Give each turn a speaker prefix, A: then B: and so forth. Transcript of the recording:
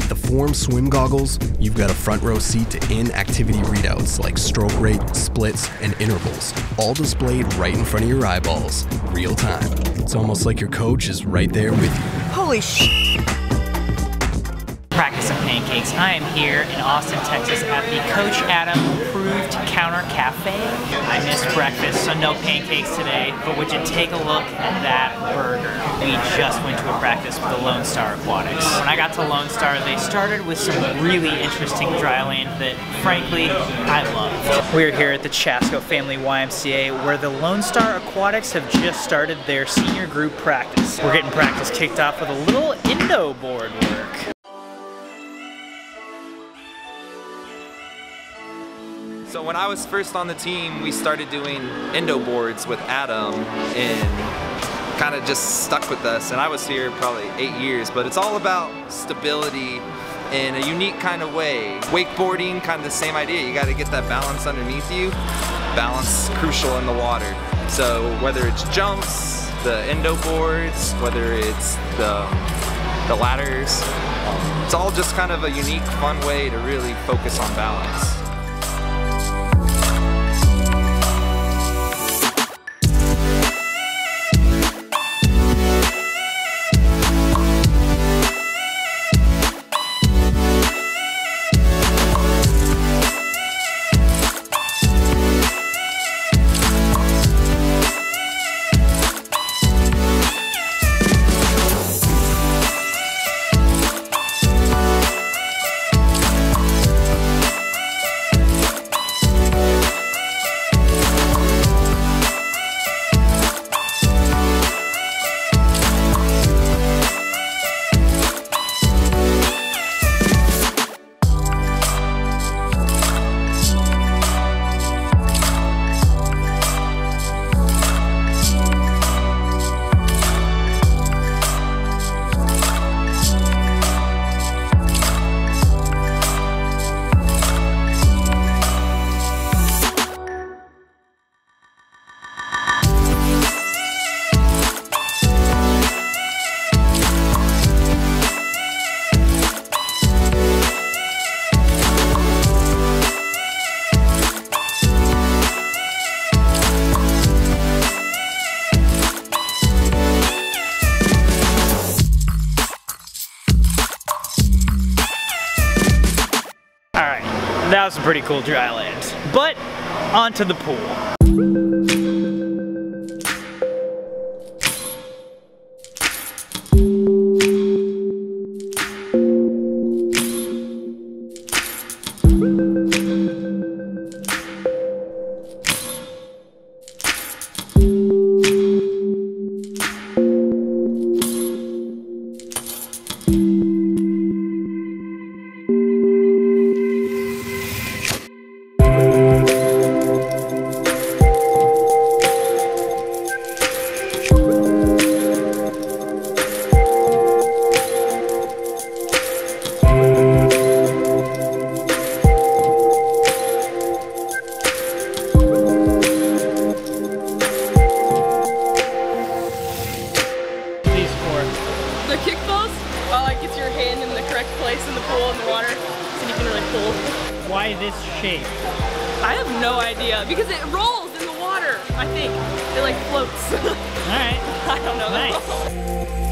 A: With the Form swim goggles, you've got a front row seat to in-activity readouts like stroke rate, splits, and intervals, all displayed right in front of your eyeballs, real time. It's almost like your coach is right there with you.
B: Holy sh! Practice of pancakes. I am here in Austin, Texas at the Coach Adam Approved Counter Cafe. I missed breakfast, so no pancakes today, but would you take a look at that burger? We just went to a practice with the Lone Star Aquatics. When I got to Lone Star, they started with some really interesting dry land that, frankly, I loved. We're here at the Chasco Family YMCA where the Lone Star Aquatics have just started their senior group practice. We're getting practice kicked off with a little indo board work.
C: So when I was first on the team, we started doing indo boards with Adam and kind of just stuck with us. And I was here probably eight years, but it's all about stability in a unique kind of way. Wakeboarding, kind of the same idea. You got to get that balance underneath you. Balance crucial in the water. So whether it's jumps, the indo boards, whether it's the, the ladders, it's all just kind of a unique, fun way to really focus on balance.
B: That was some pretty cool dry land. But, onto the pool.
D: The kickballs, uh, like gets your hand in the correct place in the pool in the water, so you can really pull.
B: Why this shape?
D: I have no idea because it rolls in the water. I think it like floats.
B: Alright,
D: I don't know.
B: nice.